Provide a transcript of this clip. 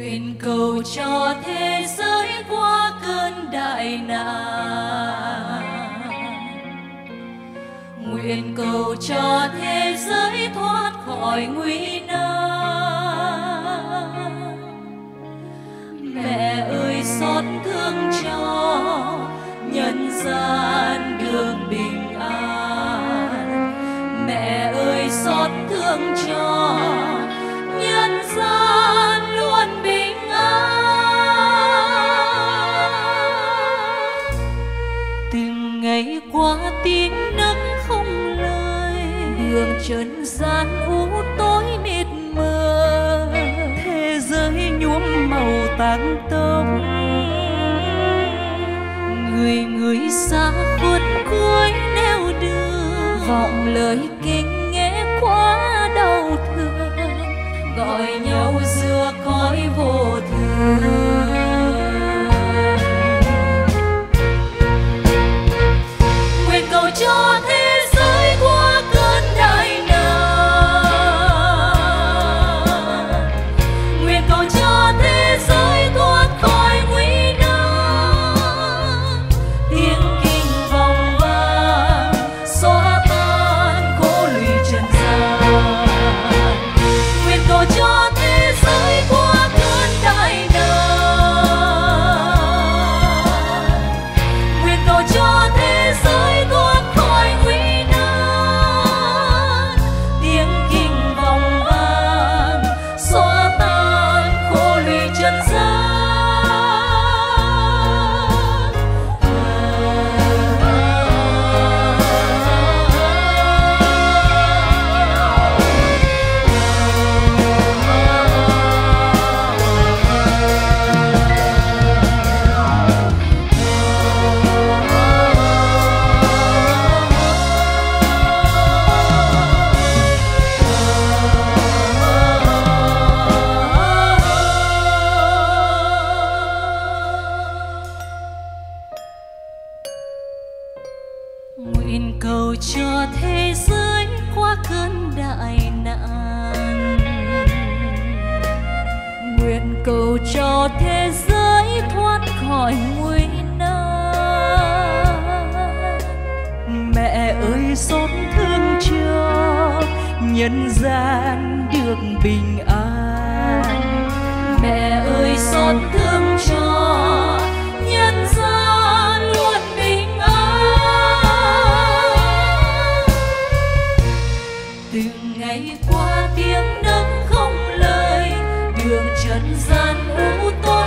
nguyện cầu cho thế giới qua cơn đại nạn. Nguyện cầu cho thế giới thoát khỏi nguy nan. Mẹ ơi, xót thương cho nhân gian được bình an. Mẹ ơi, xót thương cho ngày qua tiếng nắng không lời. Đường trần gian u tối mịt mờ. Thế giới nhuốm màu tang tóc người người xa khuất cuối neo đường. Vọng lời kinh nghe quá cầu cho thế giới qua cơn đại nạn. Nguyện cầu cho thế giới thoát khỏi nguy nan. Mẹ ơi, xót thương cho nhân gian được bình an. Mẹ ơi, xót thương cho đường trần gian u tối